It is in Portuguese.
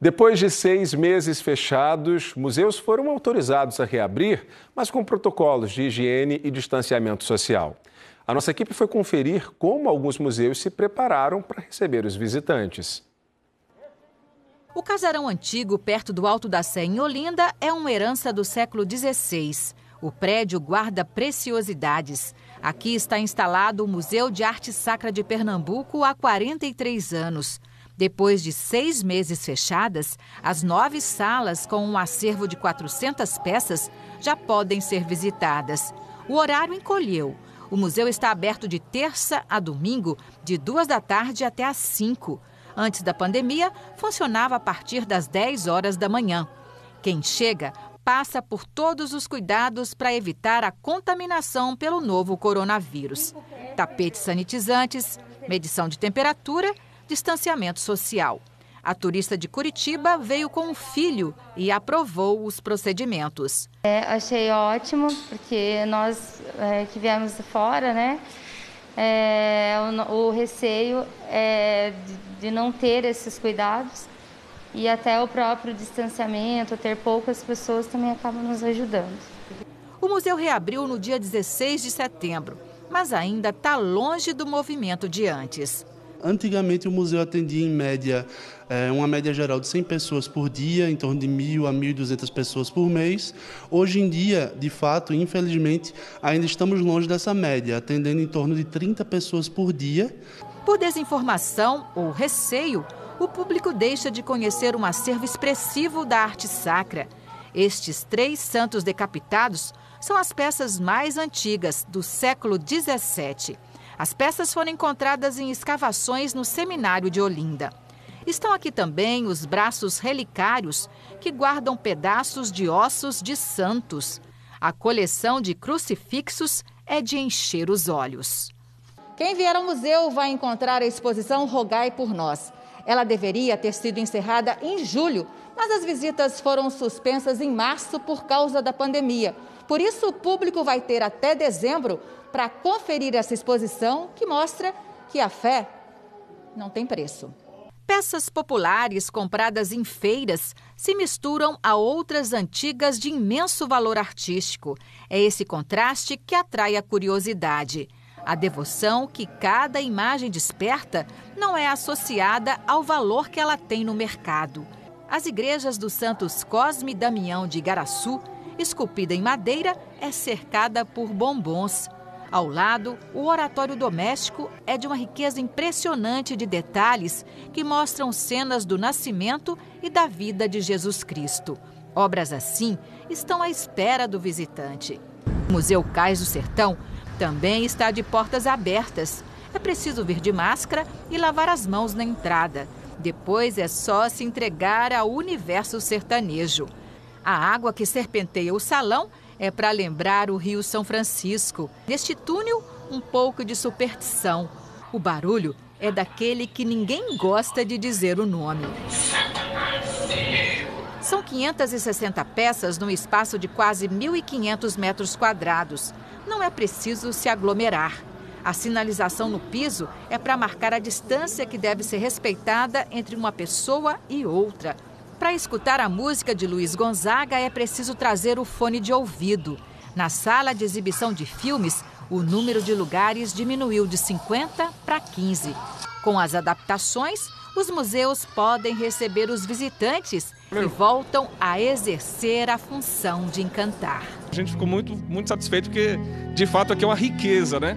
Depois de seis meses fechados, museus foram autorizados a reabrir, mas com protocolos de higiene e distanciamento social. A nossa equipe foi conferir como alguns museus se prepararam para receber os visitantes. O casarão antigo, perto do Alto da Sé, em Olinda, é uma herança do século XVI. O prédio guarda preciosidades. Aqui está instalado o Museu de Arte Sacra de Pernambuco há 43 anos. Depois de seis meses fechadas, as nove salas, com um acervo de 400 peças, já podem ser visitadas. O horário encolheu. O museu está aberto de terça a domingo, de duas da tarde até às cinco. Antes da pandemia, funcionava a partir das 10 horas da manhã. Quem chega passa por todos os cuidados para evitar a contaminação pelo novo coronavírus: tapetes sanitizantes, medição de temperatura distanciamento social. A turista de Curitiba veio com um filho e aprovou os procedimentos. É, achei ótimo, porque nós é, que viemos fora, né? É, o, o, receio é de, de não ter esses cuidados e até o próprio distanciamento, ter poucas pessoas também acaba nos ajudando. O museu reabriu no dia 16 de setembro, mas ainda está longe do movimento de antes. Antigamente o museu atendia em média, é, uma média geral de 100 pessoas por dia, em torno de 1.000 a 1.200 pessoas por mês. Hoje em dia, de fato, infelizmente, ainda estamos longe dessa média, atendendo em torno de 30 pessoas por dia. Por desinformação ou receio, o público deixa de conhecer um acervo expressivo da arte sacra. Estes três santos decapitados são as peças mais antigas do século XVII. As peças foram encontradas em escavações no seminário de Olinda. Estão aqui também os braços relicários, que guardam pedaços de ossos de santos. A coleção de crucifixos é de encher os olhos. Quem vier ao museu vai encontrar a exposição Rogai por Nós. Ela deveria ter sido encerrada em julho, mas as visitas foram suspensas em março por causa da pandemia. Por isso, o público vai ter até dezembro para conferir essa exposição que mostra que a fé não tem preço. Peças populares compradas em feiras se misturam a outras antigas de imenso valor artístico. É esse contraste que atrai a curiosidade. A devoção que cada imagem desperta não é associada ao valor que ela tem no mercado. As igrejas dos santos Cosme e Damião de Igaraçu, esculpida em madeira, é cercada por bombons. Ao lado, o oratório doméstico é de uma riqueza impressionante de detalhes que mostram cenas do nascimento e da vida de Jesus Cristo. Obras assim estão à espera do visitante. O Museu Cais do Sertão também está de portas abertas. É preciso vir de máscara e lavar as mãos na entrada. Depois é só se entregar ao universo sertanejo. A água que serpenteia o salão é para lembrar o Rio São Francisco. Neste túnel, um pouco de superstição. O barulho é daquele que ninguém gosta de dizer o nome. São 560 peças num espaço de quase 1.500 metros quadrados. Não é preciso se aglomerar. A sinalização no piso é para marcar a distância que deve ser respeitada entre uma pessoa e outra. Para escutar a música de Luiz Gonzaga é preciso trazer o fone de ouvido. Na sala de exibição de filmes, o número de lugares diminuiu de 50 para 15. Com as adaptações, os museus podem receber os visitantes e voltam a exercer a função de encantar. A gente ficou muito, muito satisfeito porque, de fato, aqui é uma riqueza, né?